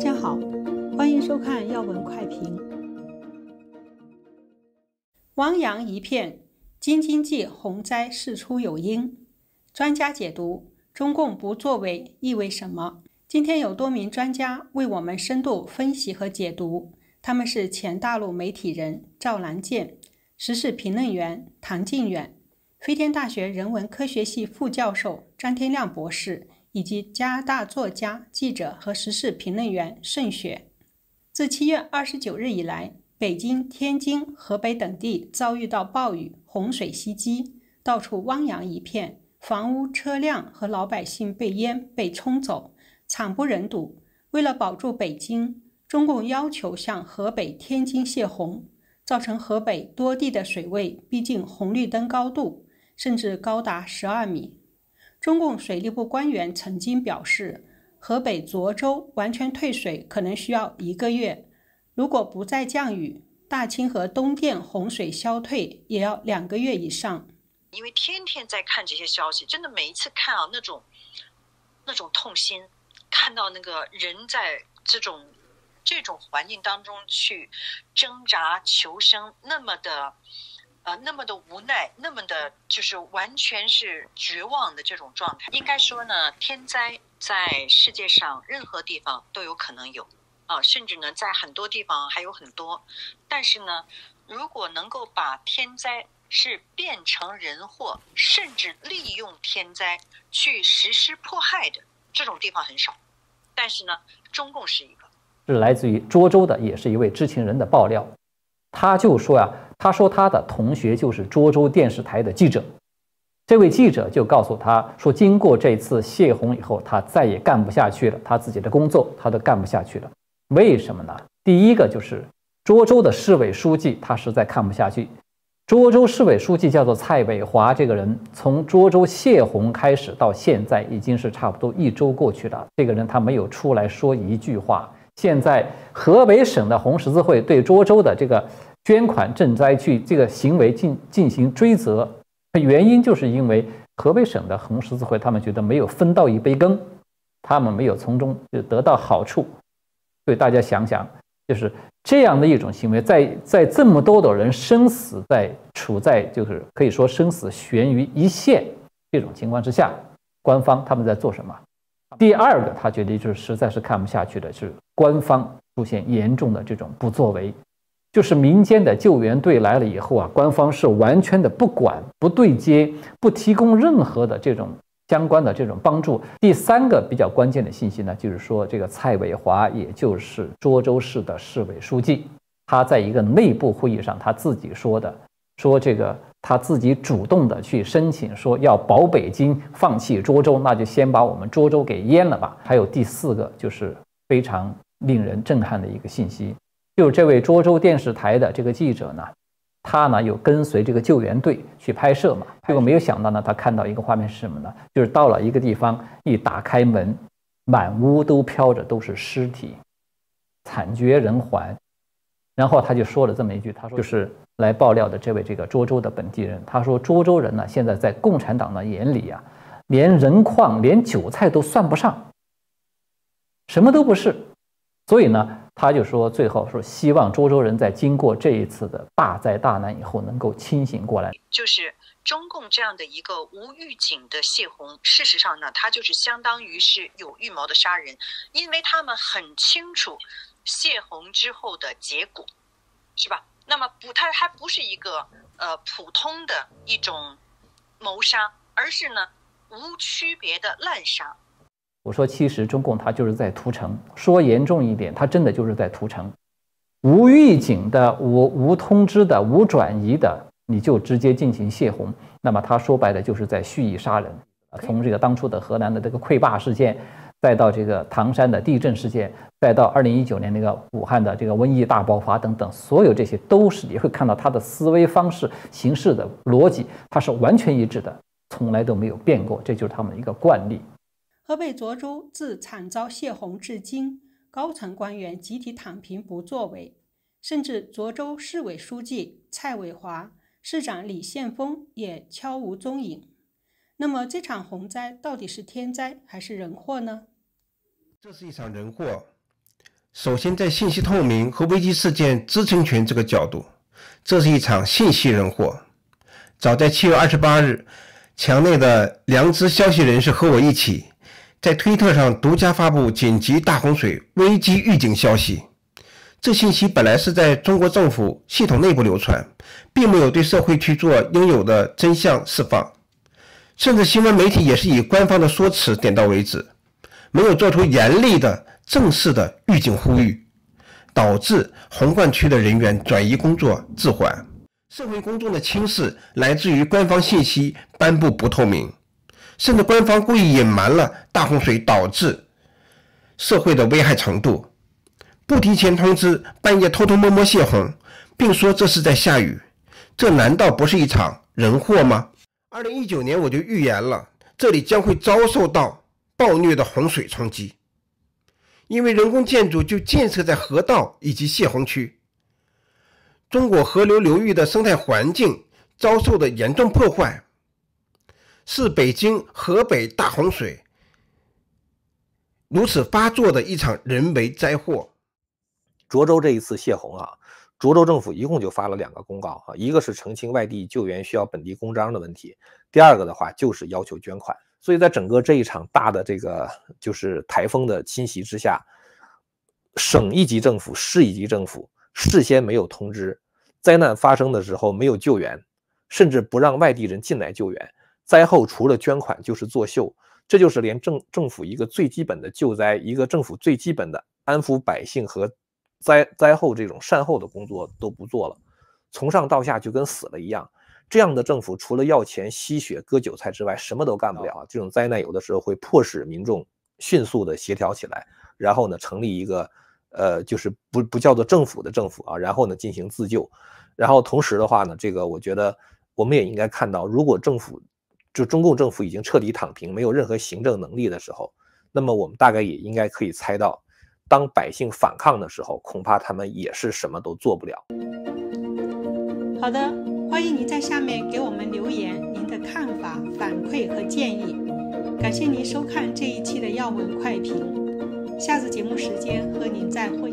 大家好，欢迎收看要闻快评。汪洋一片，京津冀洪灾事出有因。专家解读：中共不作为意味什么？今天有多名专家为我们深度分析和解读。他们是前大陆媒体人赵兰健、时事评论员唐靖远、飞天大学人文科学系副教授张天亮博士。以及加拿大作家、记者和时事评论员盛雪。自七月二十九日以来，北京、天津、河北等地遭遇到暴雨、洪水袭击，到处汪洋一片，房屋、车辆和老百姓被淹、被冲走，惨不忍睹。为了保住北京，中共要求向河北、天津泄洪，造成河北多地的水位逼近红绿灯高度，甚至高达十二米。中共水利部官员曾经表示，河北涿州完全退水可能需要一个月，如果不再降雨，大清河东店洪水消退也要两个月以上。因为天天在看这些消息，真的每一次看啊，那种那种痛心，看到那个人在这种这种环境当中去挣扎求生，那么的。呃，那么的无奈，那么的，就是完全是绝望的这种状态。应该说呢，天灾在世界上任何地方都有可能有，啊，甚至呢，在很多地方还有很多。但是呢，如果能够把天灾是变成人祸，甚至利用天灾去实施迫害的这种地方很少。但是呢，中共是一个，是来自于涿州的，也是一位知情人的爆料。他就说呀，他说他的同学就是涿州电视台的记者，这位记者就告诉他说，经过这次泄洪以后，他再也干不下去了，他自己的工作他都干不下去了。为什么呢？第一个就是涿州的市委书记他实在看不下去。涿州市委书记叫做蔡伟华，这个人从涿州泄洪开始到现在已经是差不多一周过去了，这个人他没有出来说一句话。现在河北省的红十字会对涿州的这个捐款赈灾去这个行为进进行追责，原因就是因为河北省的红十字会他们觉得没有分到一杯羹，他们没有从中就得到好处。所以大家想想，就是这样的一种行为，在在这么多的人生死在处在就是可以说生死悬于一线这种情况之下，官方他们在做什么？第二个，他觉得就是实在是看不下去的，是官方出现严重的这种不作为，就是民间的救援队来了以后啊，官方是完全的不管、不对接、不提供任何的这种相关的这种帮助。第三个比较关键的信息呢，就是说这个蔡伟华，也就是涿州市的市委书记，他在一个内部会议上他自己说的，说这个。他自己主动的去申请说要保北京，放弃涿州，那就先把我们涿州给淹了吧。还有第四个就是非常令人震撼的一个信息，就是这位涿州电视台的这个记者呢，他呢有跟随这个救援队去拍摄嘛，结果没有想到呢，他看到一个画面是什么呢？就是到了一个地方，一打开门，满屋都飘着都是尸体，惨绝人寰。然后他就说了这么一句，他说就是来爆料的这位这个涿州的本地人，他说涿州人呢现在在共产党的眼里啊，连人矿连韭菜都算不上，什么都不是，所以呢他就说最后说希望涿州人在经过这一次的大灾大难以后能够清醒过来。就是中共这样的一个无预警的泄洪，事实上呢，他就是相当于是有预谋的杀人，因为他们很清楚。泄洪之后的结果，是吧？那么不，它还不是一个呃普通的一种谋杀，而是呢无区别的滥杀。我说，其实中共它就是在屠城，说严重一点，它真的就是在屠城。无预警的、无无通知的、无转移的，你就直接进行泄洪，那么他说白了就是在蓄意杀人。从这个当初的河南的这个溃坝事件。再到这个唐山的地震事件，再到二零一九年那个武汉的这个瘟疫大爆发等等，所有这些都是你会看到他的思维方式、行事的逻辑，它是完全一致的，从来都没有变过，这就是他们的一个惯例。河北涿州自惨遭泄洪至今，高层官员集体躺平不作为，甚至涿州市委书记蔡伟华、市长李宪峰也悄无踪影。那么这场洪灾到底是天灾还是人祸呢？这是一场人祸，首先，在信息透明和危机事件知情权这个角度，这是一场信息人祸。早在七月二十八日，墙内的良知消息人士和我一起，在推特上独家发布紧急大洪水危机预警消息。这信息本来是在中国政府系统内部流传，并没有对社会去做应有的真相释放，甚至新闻媒体也是以官方的说辞点到为止，没有做出严厉的正式的预警呼吁，导致红灌区的人员转移工作滞缓。社会公众的轻视来自于官方信息颁布不透明，甚至官方故意隐瞒了大洪水导致社会的危害程度。不提前通知，半夜偷偷摸摸泄洪，并说这是在下雨，这难道不是一场人祸吗？二零一九年我就预言了，这里将会遭受到暴虐的洪水冲击，因为人工建筑就建设在河道以及泄洪区，中国河流流域的生态环境遭受的严重破坏，是北京、河北大洪水如此发作的一场人为灾祸。涿州这一次泄洪啊，涿州政府一共就发了两个公告啊，一个是澄清外地救援需要本地公章的问题，第二个的话就是要求捐款。所以在整个这一场大的这个就是台风的侵袭之下，省一级政府、市一级政府事先没有通知，灾难发生的时候没有救援，甚至不让外地人进来救援，灾后除了捐款就是作秀，这就是连政政府一个最基本的救灾，一个政府最基本的安抚百姓和。灾灾后这种善后的工作都不做了，从上到下就跟死了一样。这样的政府除了要钱、吸血、割韭菜之外，什么都干不了。这种灾难有的时候会迫使民众迅速的协调起来，然后呢，成立一个呃，就是不不叫做政府的政府啊，然后呢进行自救。然后同时的话呢，这个我觉得我们也应该看到，如果政府就中共政府已经彻底躺平，没有任何行政能力的时候，那么我们大概也应该可以猜到。当百姓反抗的时候，恐怕他们也是什么都做不了。好的，欢迎您在下面给我们留言您的看法、反馈和建议。感谢您收看这一期的要闻快评，下次节目时间和您再会。